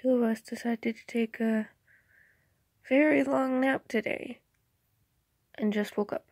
two of us decided to take a very long nap today and just woke up.